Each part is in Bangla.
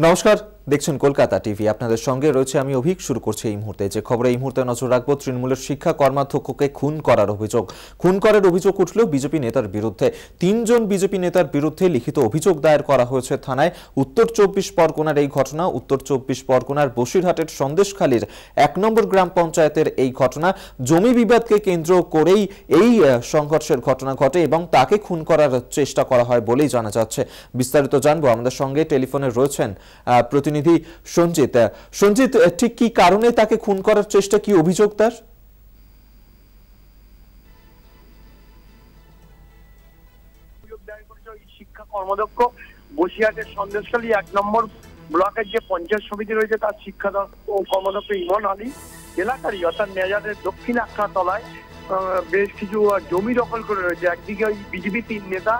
नमस्कार। দেখছেন কলকাতা টিভি। আপনাদের সঙ্গে রয়েছে আমি অভিক শুরু করছি এই মুহূর্তে। যে খবরে এই মুহূর্তে নজর রাখব তৃণমূলের শিক্ষা কর্মাধ্যক্ষকে খুন করার অভিযোগ। খুন করার অভিযোগ উঠল বিজেপি নেতার বিরুদ্ধে। তিনজন বিজেপি নেতার বিরুদ্ধে লিখিত অভিযোগ দায়ের করা হয়েছে থানায়। উত্তর চব্বিশ পরগনার এই ঘটনা উত্তর চব্বিশ পরগনার বসিরহাটের সন্দেশখালীর এক নম্বর গ্রাম পঞ্চায়েতের এই ঘটনা। জমি বিবাদকে কেন্দ্র করেই এই সংঘর্ষের ঘটনা ঘটে এবং তাকে খুন করার চেষ্টা করা হয় বলেই জানা যাচ্ছে। বিস্তারিত জানব আমাদের সঙ্গে। টেলিফোনে রয়েছেন আহ, প্রতিনিধি সঞ্জিত। সঞ্জিত ঠিক কি কারণে তাকে খুন করার চেষ্টা কি অভিযোগ তার? জমি দখল করে রয়েছে। একদিকে ওই বিজেপি তিন নেতা,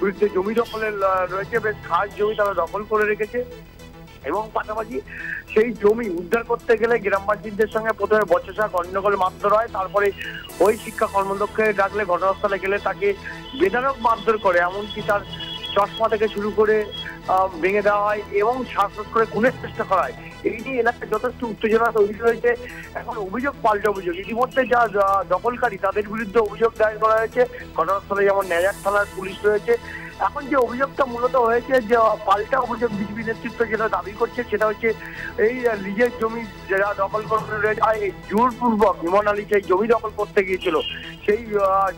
বিরুদ্ধে জমি দখলের রয়েছে, বেশ খাস জমি তারা দখল করে রেখেছে। এবং পাশাপাশি সেই জমি উদ্ধার করতে গেলে গ্রামবাসীদের সঙ্গে প্রথমে বচসা গণ্ডগোল মারধর হয়, তারপরে ওই শিক্ষা কর্মদক্ষে ডাকলে ঘটনাস্থলে গেলে তাকে বেদারক মারধর করে, এমনকি তার চশমা থেকে শুরু করে ভেঙে দেওয়া হয় এবং শ্বাসরোধ করে খুনের চেষ্টা করা হয়। এই নিয়ে এলাকায় যথেষ্ট উত্তেজনা, তৈরি হয়েছে। এখন অভিযোগ পাল্টা অভিযোগ। ইতিমধ্যে যা দখলকারী, তাদের বিরুদ্ধে অভিযোগ দায়ের করা হয়েছে। ঘটনাস্থলে যেমন নেজার থানার পুলিশ রয়েছে। এখন যে অভিযোগটা মূলত হয়েছে, যে পাল্টা অভিযোগ বিজেপি নেতৃত্ব যেটা দাবি করছে, সেটা হচ্ছে এই নিজের জমি যারা দখল করে রয়েছে জোরপূর্বক ইমন আলী সেই জমি দখল করতে গিয়েছিল, সেই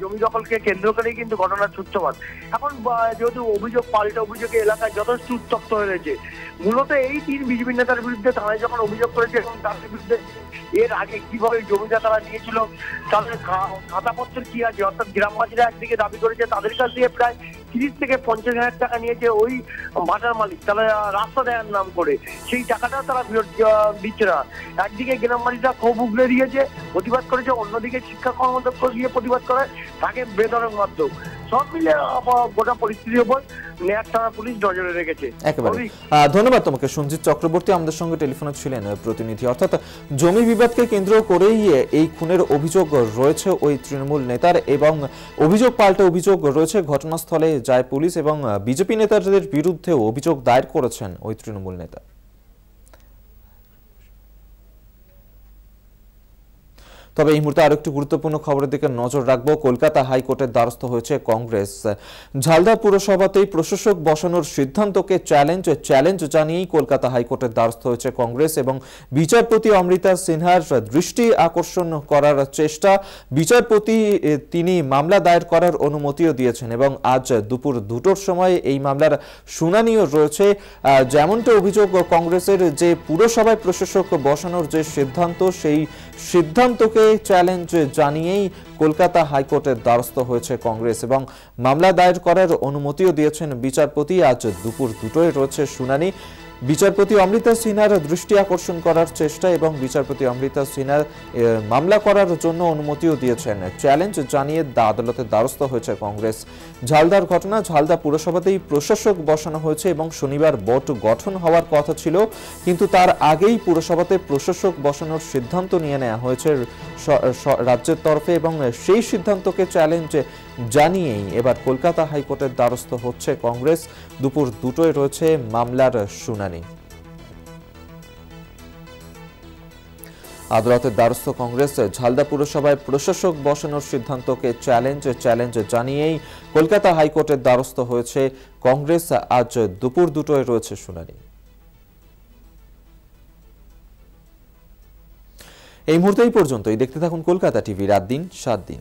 জমি দখলকে কেন্দ্র করেই কিন্তু ঘটনার সূত্রপাত। এখন যেহেতু অভিযোগ, পাল্টা অভিযোগে এলাকায় যথেষ্ট উত্তপ্ত হয়ে রয়েছে, মূলত এই তিন বিজেপি নেতার বিরুদ্ধে থানায় যখন অভিযোগ করেছে এবং তাদের বিরুদ্ধে এর আগে কীভাবে জমিটা তারা নিয়েছিল, তাদের খাতাপত্র কি আছে? অর্থাৎ গ্রামবাসীরা একদিকে দাবি করেছে, তাদের কাছ দিয়ে প্রায় তিরিশ থেকে পঞ্চাশ হাজার টাকা নিয়েছে ওই ভাটার মালিক। তারা রাস্তা দেওয়ার নাম করে। সেই টাকাটা তারা ফেরত দিচ্ছে না। একদিকে গ্রামবাসীরা ক্ষোভ উগলে দিয়েছে, প্রতিবাদ করেছে, অন্যদিকে শিক্ষা কর্মদক্ষ দিয়ে প্রতিবাদ করে, তাকে বেদরক মাধ্যম সব মিলে গোটা পরিস্থিতির উপর নেয়ার থানা পুলিশ নজরে রেখেছে। একেবারে। অভিক, আহ, ধন্যবাদ তোমাকে। সঞ্জিত চক্রবর্তী আমাদের সঙ্গে টেলিফোনে ছিলেন প্রতিনিধি। অর্থাৎ জমি বিবাদকে কেন্দ্র করেই এই খুনের অভিযোগ রয়েছে ওই তৃণমূল নেতার এবং অভিযোগ পাল্টে অভিযোগ রয়েছে ঘটনাস্থলে যায় পুলিশ এবং বিজেপি নেতাদের বিরুদ্ধেও অভিযোগ দায়ের করেছেন ওই তৃণমূল নেতা। তবে এই মুহূর্তে আরেকটি গুরুত্বপূর্ণ খবরের দিকে নজর রাখব। কলকাতা হাইকোর্টের দ্বারস্থ হয়েছে কংগ্রেস। ঝালদা পুরসভাতেই প্রশাসক বসানোর সিদ্ধান্তকে চ্যালেঞ্জ চ্যালেঞ্জ জানিয়েই কলকাতা হাইকোর্টের দ্বারস্থ হয়েছে কংগ্রেস এবং বিচারপতি অমৃতা সিনহার দৃষ্টি আকর্ষণ করার চেষ্টা। বিচারপতি তিনি মামলা দায়ের করার অনুমতিও দিয়েছেন এবং আজ দুপুর দুটোর সময় এই মামলার শুনানিও রয়েছে। যেমনটা অভিযোগ, কংগ্রেসের যে পুরসভায় প্রশাসক বসানোর যে সিদ্ধান্ত, সেই সিদ্ধান্তকে চ্যালেঞ্জ জানিয়েই কলকাতা হাইকোর্টের দ্বারস্থ হয়েছে কংগ্রেস এবং মামলা দায়ের করার অনুমতিও দিয়েছেন বিচারপতি। আজ দুপুর দুটোয় রয়েছে শুনানি। বিচারপতি অমৃতা সিনহার দৃষ্টি আকর্ষণ করার চেষ্টা এবং বিচারপতি অমৃতা সিনহার মামলা করার জন্য অনুমতিও দিয়েছেন। চ্যালেঞ্জ জানিয়ে দা- আদালতের দ্বারস্থ হয়েছে কংগ্রেস। ঝালদার ঘটনা ঝালদা পুরসভাতেই প্রশাসক বসানো হয়েছে এবং শনিবার বোর্ড গঠন হওয়ার কথা ছিল, কিন্তু তার আগেই পুরসভাতে প্রশাসক বসানোর সিদ্ধান্ত নিয়ে নেওয়া হয়েছে রাজ্যের তরফে এবং সেই সিদ্ধান্তকে চ্যালেঞ্জ জানিয়েই এবার কলকাতা হাইকোর্টের দ্বারস্থ হচ্ছে কংগ্রেস। দুপুর দুটোয় রয়েছে মামলার শুনানি। আদালতের দ্বারস্থ কংগ্রেস, ঝালদা পুরসভায় প্রশাসক বসানোর সিদ্ধান্তকে চ্যালেঞ্জ চ্যালেঞ্জ জানিয়েই কলকাতা হাইকোর্টের দ্বারস্থ হয়েছে কংগ্রেস। আজ দুপুর দুটোয় রয়েছে শুনানি। এই মুহূর্তে এই পর্যন্তই। দেখতে থাকুন কলকাতা টিভি রাত দিন, সাত দিন।